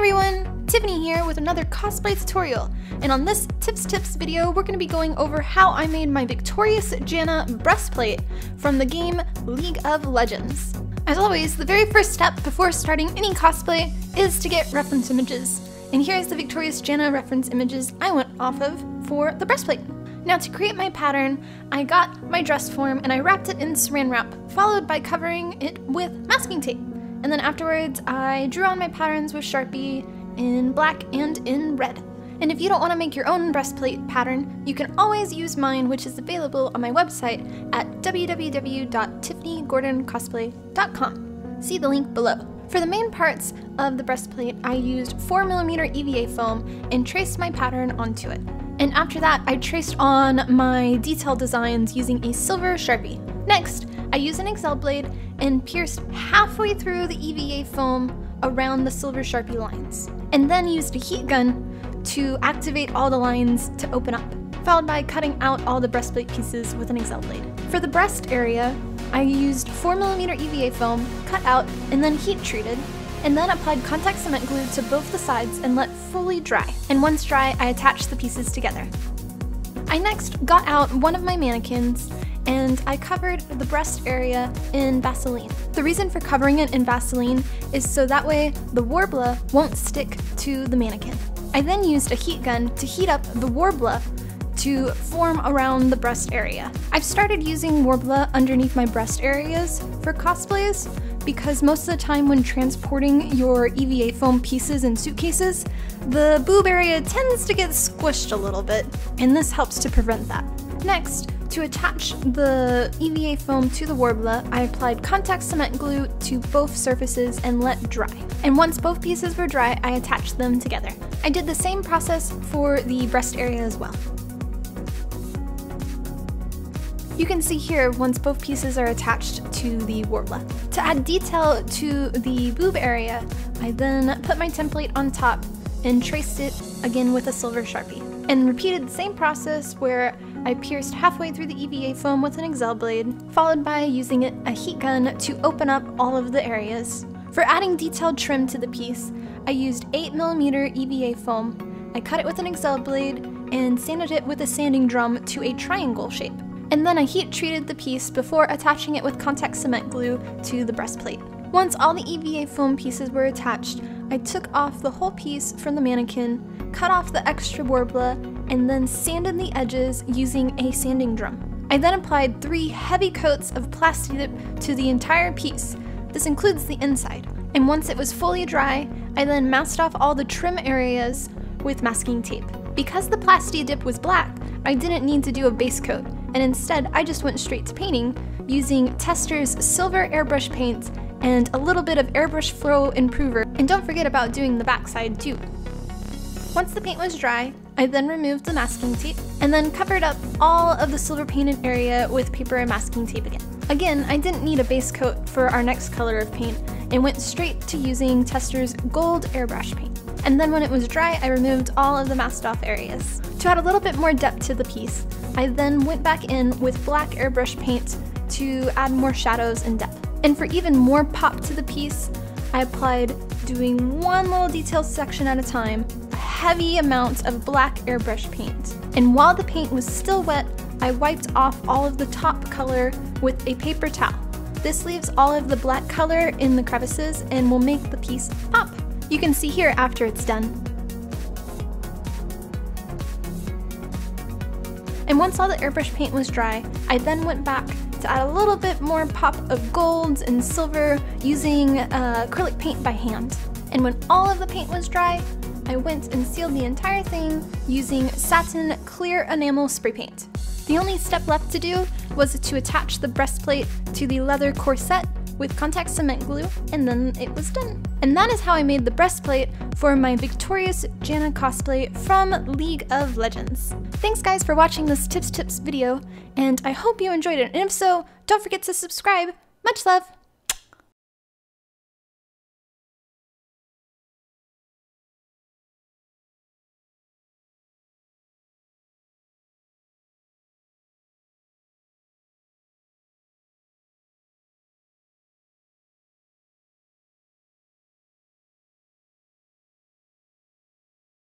everyone! Tiffany here with another cosplay tutorial. And on this Tips Tips video, we're going to be going over how I made my Victorious Janna breastplate from the game League of Legends. As always, the very first step before starting any cosplay is to get reference images. And here's the Victorious Janna reference images I went off of for the breastplate. Now to create my pattern, I got my dress form and I wrapped it in saran wrap, followed by covering it with masking tape. And then afterwards, I drew on my patterns with Sharpie in black and in red. And if you don't want to make your own breastplate pattern, you can always use mine, which is available on my website at www.tiffanygordoncosplay.com. See the link below. For the main parts of the breastplate, I used 4mm EVA foam and traced my pattern onto it. And after that, I traced on my detail designs using a silver Sharpie. Next, I used an Excel blade and pierced halfway through the EVA foam around the silver Sharpie lines, and then used a heat gun to activate all the lines to open up, followed by cutting out all the breastplate pieces with an Excel blade. For the breast area, I used 4mm EVA foam, cut out, and then heat treated, and then applied contact cement glue to both the sides and let fully dry. And once dry, I attached the pieces together. I next got out one of my mannequins and I covered the breast area in Vaseline. The reason for covering it in Vaseline is so that way the Worbla won't stick to the mannequin. I then used a heat gun to heat up the Worbla to form around the breast area. I've started using Worbla underneath my breast areas for cosplays because most of the time when transporting your EVA foam pieces in suitcases, the boob area tends to get squished a little bit, and this helps to prevent that. Next, to attach the EVA foam to the Worbla, I applied contact cement glue to both surfaces and let dry. And once both pieces were dry, I attached them together. I did the same process for the breast area as well. You can see here once both pieces are attached to the Worbla. To add detail to the boob area, I then put my template on top and traced it again with a silver sharpie. And repeated the same process where I pierced halfway through the EVA foam with an Excel blade, followed by using a heat gun to open up all of the areas. For adding detailed trim to the piece, I used 8mm EVA foam. I cut it with an Excel blade and sanded it with a sanding drum to a triangle shape. And then I heat treated the piece before attaching it with contact cement glue to the breastplate. Once all the EVA foam pieces were attached, I took off the whole piece from the mannequin, cut off the extra Worbla, and then sanded the edges using a sanding drum. I then applied three heavy coats of Plasti-Dip to the entire piece. This includes the inside. And once it was fully dry, I then masked off all the trim areas with masking tape. Because the Plasti-Dip was black, I didn't need to do a base coat, and instead I just went straight to painting using Testors silver airbrush paint and a little bit of airbrush flow improver. And don't forget about doing the backside too. Once the paint was dry, I then removed the masking tape and then covered up all of the silver painted area with paper and masking tape again. Again, I didn't need a base coat for our next color of paint and went straight to using Testors gold airbrush paint. And then when it was dry, I removed all of the masked off areas. To add a little bit more depth to the piece, I then went back in with black airbrush paint to add more shadows and depth. And for even more pop to the piece, I applied doing one little detail section at a time, heavy amounts of black airbrush paint. And while the paint was still wet, I wiped off all of the top color with a paper towel. This leaves all of the black color in the crevices and will make the piece pop. You can see here after it's done. And once all the airbrush paint was dry, I then went back to add a little bit more pop of golds and silver using uh, acrylic paint by hand. And when all of the paint was dry, I went and sealed the entire thing using satin clear enamel spray paint. The only step left to do was to attach the breastplate to the leather corset with contact cement glue, and then it was done. And that is how I made the breastplate for my Victorious Janna cosplay from League of Legends. Thanks guys for watching this Tips Tips video, and I hope you enjoyed it, and if so, don't forget to subscribe. Much love!